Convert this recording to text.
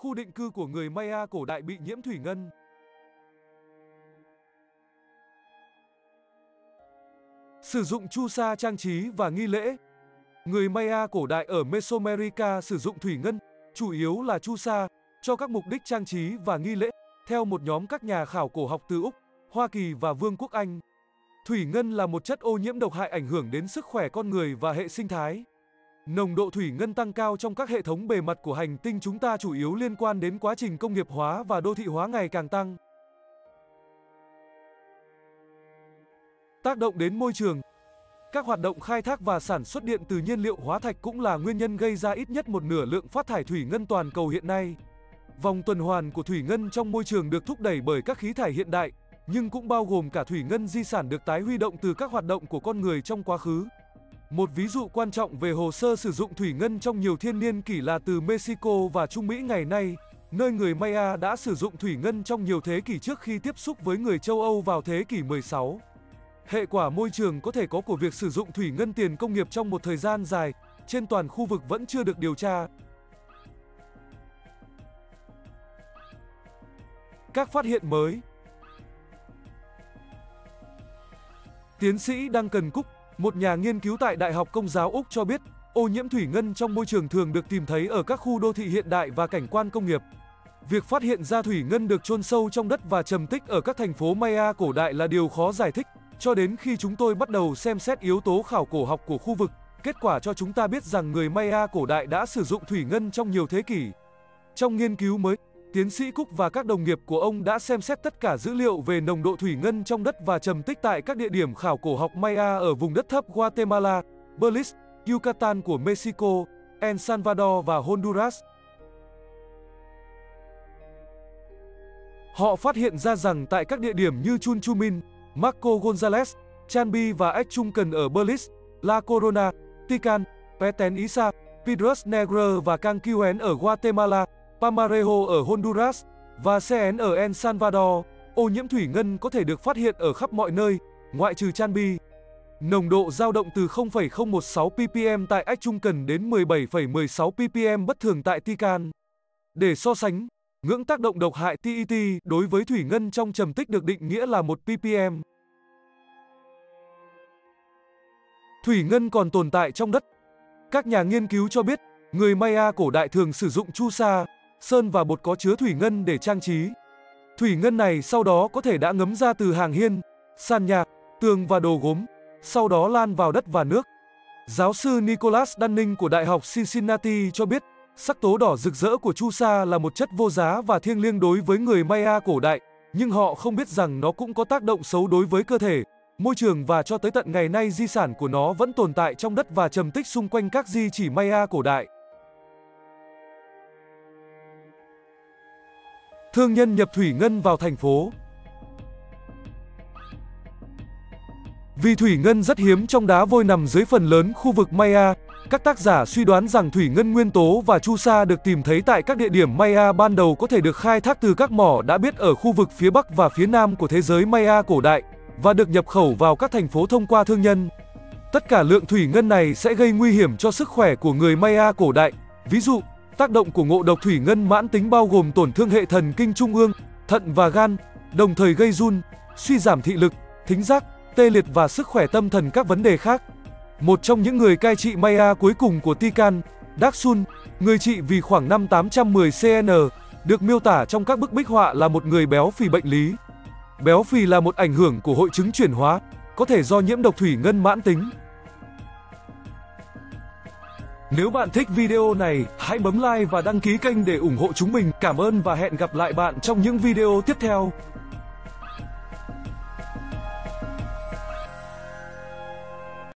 Khu định cư của người Maya cổ đại bị nhiễm thủy ngân. Sử dụng chu sa trang trí và nghi lễ. Người Maya cổ đại ở Mesoamerica sử dụng thủy ngân, chủ yếu là chu sa, cho các mục đích trang trí và nghi lễ, theo một nhóm các nhà khảo cổ học từ Úc, Hoa Kỳ và Vương quốc Anh. Thủy ngân là một chất ô nhiễm độc hại ảnh hưởng đến sức khỏe con người và hệ sinh thái. Nồng độ thủy ngân tăng cao trong các hệ thống bề mặt của hành tinh chúng ta chủ yếu liên quan đến quá trình công nghiệp hóa và đô thị hóa ngày càng tăng. Tác động đến môi trường Các hoạt động khai thác và sản xuất điện từ nhiên liệu hóa thạch cũng là nguyên nhân gây ra ít nhất một nửa lượng phát thải thủy ngân toàn cầu hiện nay. Vòng tuần hoàn của thủy ngân trong môi trường được thúc đẩy bởi các khí thải hiện đại, nhưng cũng bao gồm cả thủy ngân di sản được tái huy động từ các hoạt động của con người trong quá khứ. Một ví dụ quan trọng về hồ sơ sử dụng thủy ngân trong nhiều thiên niên kỷ là từ Mexico và Trung Mỹ ngày nay, nơi người Maya đã sử dụng thủy ngân trong nhiều thế kỷ trước khi tiếp xúc với người châu Âu vào thế kỷ 16. Hệ quả môi trường có thể có của việc sử dụng thủy ngân tiền công nghiệp trong một thời gian dài trên toàn khu vực vẫn chưa được điều tra. Các phát hiện mới Tiến sĩ Đăng Cần Cúc một nhà nghiên cứu tại Đại học Công giáo Úc cho biết, ô nhiễm thủy ngân trong môi trường thường được tìm thấy ở các khu đô thị hiện đại và cảnh quan công nghiệp. Việc phát hiện ra thủy ngân được chôn sâu trong đất và trầm tích ở các thành phố Maya cổ đại là điều khó giải thích, cho đến khi chúng tôi bắt đầu xem xét yếu tố khảo cổ học của khu vực, kết quả cho chúng ta biết rằng người Maya cổ đại đã sử dụng thủy ngân trong nhiều thế kỷ. Trong nghiên cứu mới, Tiến sĩ Cúc và các đồng nghiệp của ông đã xem xét tất cả dữ liệu về nồng độ thủy ngân trong đất và trầm tích tại các địa điểm khảo cổ học Maya ở vùng đất thấp Guatemala, Belize, Yucatan của Mexico, El Salvador và Honduras. Họ phát hiện ra rằng tại các địa điểm như Chunchumin, Marco Gonzalez, Chanbi và Echuncan ở Belize, La Corona, Tican, Petén Isa, Piedras Negre và Canquien ở Guatemala, Pamarejo ở Honduras và CN ở El Salvador, ô nhiễm thủy ngân có thể được phát hiện ở khắp mọi nơi, ngoại trừ Chanbi. Nồng độ dao động từ 0,016 ppm tại Ách Trung Cần đến 17,16 ppm bất thường tại Tican. Để so sánh, ngưỡng tác động độc hại TET đối với thủy ngân trong trầm tích được định nghĩa là 1 ppm. Thủy ngân còn tồn tại trong đất. Các nhà nghiên cứu cho biết, người Maya cổ đại thường sử dụng chu sa, sơn và bột có chứa thủy ngân để trang trí. Thủy ngân này sau đó có thể đã ngấm ra từ hàng hiên, sàn nhà, tường và đồ gốm, sau đó lan vào đất và nước. Giáo sư Nicholas Dunning của Đại học Cincinnati cho biết, sắc tố đỏ rực rỡ của chu sa là một chất vô giá và thiêng liêng đối với người Maya cổ đại, nhưng họ không biết rằng nó cũng có tác động xấu đối với cơ thể, môi trường và cho tới tận ngày nay di sản của nó vẫn tồn tại trong đất và trầm tích xung quanh các di chỉ Maya cổ đại. Thương nhân nhập thủy ngân vào thành phố. Vì thủy ngân rất hiếm trong đá vôi nằm dưới phần lớn khu vực Maya, các tác giả suy đoán rằng thủy ngân nguyên tố và chu sa được tìm thấy tại các địa điểm Maya ban đầu có thể được khai thác từ các mỏ đã biết ở khu vực phía Bắc và phía Nam của thế giới Maya cổ đại và được nhập khẩu vào các thành phố thông qua thương nhân. Tất cả lượng thủy ngân này sẽ gây nguy hiểm cho sức khỏe của người Maya cổ đại. Ví dụ, Tác động của ngộ độc thủy ngân mãn tính bao gồm tổn thương hệ thần kinh trung ương, thận và gan, đồng thời gây run, suy giảm thị lực, thính giác, tê liệt và sức khỏe tâm thần các vấn đề khác. Một trong những người cai trị Maya cuối cùng của Tican, Daksun, người trị vì khoảng năm 810 CN, được miêu tả trong các bức bích họa là một người béo phì bệnh lý. Béo phì là một ảnh hưởng của hội chứng chuyển hóa, có thể do nhiễm độc thủy ngân mãn tính. Nếu bạn thích video này, hãy bấm like và đăng ký kênh để ủng hộ chúng mình. Cảm ơn và hẹn gặp lại bạn trong những video tiếp theo.